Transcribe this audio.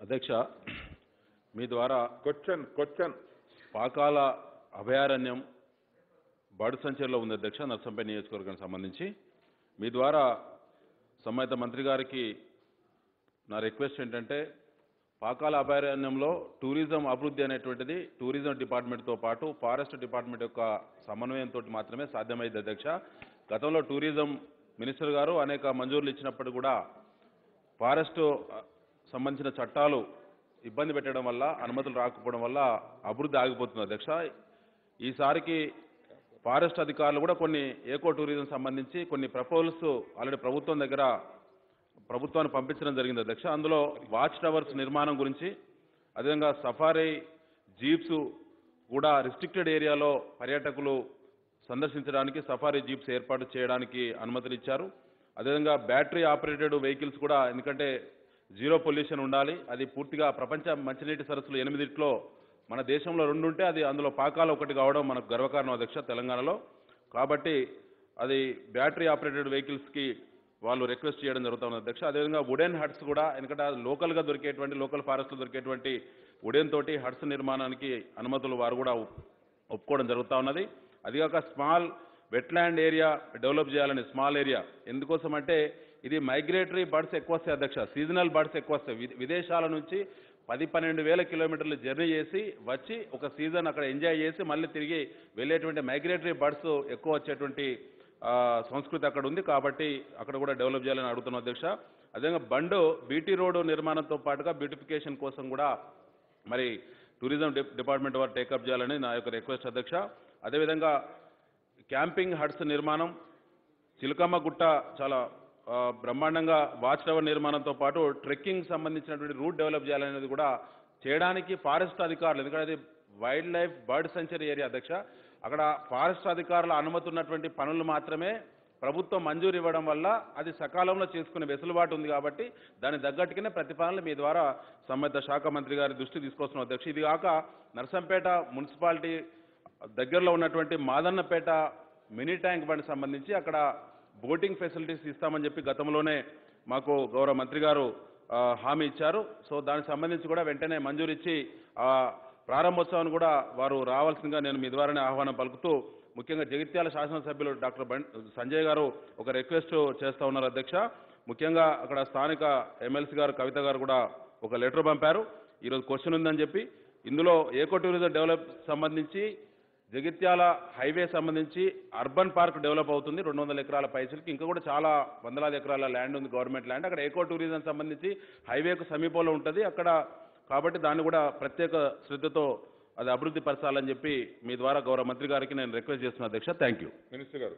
అధ్యక్ష మీ ద్వారా question question Pakala అభయారణ్యం బర్డ్ సంచర్లో ఉంది అధ్యక్ష నర్సంపేట నియోజకవర్గానికి సంబంధించి. మీ ద్వారా సంబంధిత మంత్రి గారికి నా రిక్వెస్ట్ ఏంటంటే పాకాల అభయారణ్యంలో టూరిజం అభివృద్ధి అనేటువంటిది టూరిజం డిపార్ట్మెంట్తో పాటు ఫారెస్ట్ డిపార్ట్మెంట్ యొక్క సమన్వయంతో మాత్రమే సాధ్యమైంది అధ్యక్ష. గతంలో టూరిజం మినిస్టర్ గారు అనేక మంజూరులు ఇచ్చినప్పుడు కూడా ఫారెస్ట్ సంబంధించిన చట్టాలు ఇబ్బంది పెట్టడం వల్ల అనుమతులు రాకపోవడం వల్ల అభివృద్ధి ఆగిపోతుంది అధ్యక్ష. ఈసారికి ఫారెస్ట్ అధికారులు కూడా కొన్ని ఏకో టూరిజం సంబంధించి కొన్ని ప్రపోజల్స్ ఆల్రెడీ ప్రభుత్వం దగ్గర ప్రభుత్వాన్ని పంపించడం జరిగింది అధ్యక్ష. అందులో వాచ్ టవర్స్ నిర్మాణం గురించి అదేవిధంగా సఫారీ జీప్స్ కూడా రిస్ట్రిక్టెడ్ ఏరియాలో పర్యాటకులు సందర్శించడానికి సఫారీ జీప్స్ ఏర్పాటు చేయడానికి అనుమతులు ఇచ్చారు. అదేవిధంగా బ్యాటరీ ఆపరేటెడ్ వెహికల్స్ కూడా ఎందుకంటే జీరో పొల్యూషన్ ఉండాలి అది పూర్తిగా ప్రపంచ మంచినీటి సరస్సులు ఎనిమిదిట్లో మన దేశంలో రెండు ఉంటే అది అందులో పాకాలు ఒకటి కావడం మనకు గర్వకారణం అధ్యక్ష తెలంగాణలో. కాబట్టి అది బ్యాటరీ ఆపరేటెడ్ వెహికల్స్కి వాళ్ళు రిక్వెస్ట్ చేయడం జరుగుతుంది అధ్యక్ష. అదేవిధంగా వుడెన్ హట్స్ కూడా ఎందుకంటే లోకల్గా దొరికేటువంటి లోకల్ ఫారెస్ట్లో దొరికేటువంటి వుడెన్ తోటి హట్స్ నిర్మాణానికి అనుమతులు వారు కూడా ఒప్పుకోవడం జరుగుతూ ఉన్నది. అదిగాక స్మాల్ వెట్లాండ్ ఏరియా డెవలప్ చేయాలని స్మాల్ ఏరియా ఎందుకోసం అంటే ఇది మైగ్రేటరీ బర్డ్స్ ఎక్కువ వస్తాయి అధ్యక్ష సీజనల్ బర్డ్స్ ఎక్కువ వస్తాయి విదేశాల నుంచి పది పన్నెండు వేల కిలోమీటర్లు జర్నీ చేసి వచ్చి ఒక సీజన్ అక్కడ ఎంజాయ్ చేసి మళ్ళీ తిరిగి వెళ్ళేటువంటి మైగ్రేటరీ బర్డ్స్ ఎక్కువ వచ్చేటువంటి సంస్కృతి అక్కడ ఉంది. కాబట్టి అక్కడ కూడా డెవలప్ చేయాలని అడుగుతున్నాం అధ్యక్ష. అదేవిధంగా బండు బీటీ రోడ్డు నిర్మాణంతో పాటుగా బ్యూటిఫికేషన్ కోసం కూడా మరి టూరిజం డి- డిపార్ట్మెంట్ వారు టేకప్ చేయాలని నా యొక్క రిక్వెస్ట్ అధ్యక్ష. అదేవిధంగా క్యాంపింగ్ హట్స్ నిర్మాణం చిలకమ్మ గుట్ట చాలా బ్రహ్మాండంగా వాచ్ టవర్ నిర్మాణంతో పాటు ట్రెక్కింగ్ సంబంధించినటువంటి రూట్ డెవలప్ చేయాలనేది కూడా చేయడానికి ఫారెస్ట్ అధికారులు ఎందుకంటే అది wildlife bird sanctuary area అధ్యక్ష అక్కడ ఫారెస్ట్ అధికారుల అనుమతి ఉన్నటువంటి పనులు మాత్రమే ప్రభుత్వం మంజూరు ఇవ్వడం వల్ల అది సకాలంలో చేసుకునే వెసులుబాటు ఉంది కాబట్టి దాని తగ్గట్టుగానే ప్రతిపాదనలు మీ ద్వారా సంబంధిత శాఖ మంత్రి గారి దృష్టి తీసుకొస్తున్న అధ్యక్ష. ఇది కాక నర్సంపేట మున్సిపాలిటీ దగ్గరలో ఉన్నటువంటి మాదన్నపేట మినీ ట్యాంక్ బండ్ సంబంధించి అక్కడ బోటింగ్ ఫెసిలిటీస్ ఇస్తామని చెప్పి గతంలోనే మాకు గౌరవ మంత్రి గారు హామీ ఇచ్చారు. సో దానికి సంబంధించి కూడా వెంటనే మంజూరు ఇచ్చి ఆ ప్రారంభోత్సవాన్ని కూడా వారు రావాల్సిందిగా నేను మీ ద్వారానే ఆహ్వానం పలుకుతూ ముఖ్యంగా జగిత్యాల శాసనసభ్యులు డాక్టర్ సంజయ్ గారు ఒక రిక్వెస్ట్ చేస్తా ఉన్నారు అధ్యక్ష. ముఖ్యంగా అక్కడ స్థానిక ఎమ్మెల్సీ గారు కవిత గారు కూడా ఒక లెటర్ పంపారు. ఈరోజు క్వశ్చన్ ఉందని చెప్పి ఇందులో ఏకో టూరిజం డెవలప్ సంబంధించి జగిత్యాల హైవే సంబంధించి అర్బన్ పార్క్ డెవలప్ అవుతుంది. రెండు వందల ఎకరాల పైసలకి. ఇంకా కూడా చాలా వందలాది ఎకరాల ల్యాండ్ ఉంది గవర్నమెంట్ ల్యాండ్. అక్కడ ఏకో టూరిజం సంబంధించి హైవేకు సమీపంలో ఉంటుంది. అక్కడ కాబట్టి దాన్ని కూడా ప్రత్యేక శ్రద్ధతో అది అభివృద్ధి పరచాలని చెప్పి మీ ద్వారా గౌరవ మంత్రి గారికి నేను రిక్వెస్ట్ చేస్తున్నా అధ్యక్ష. థ్యాంక్ యూ మినిస్టర్ గారు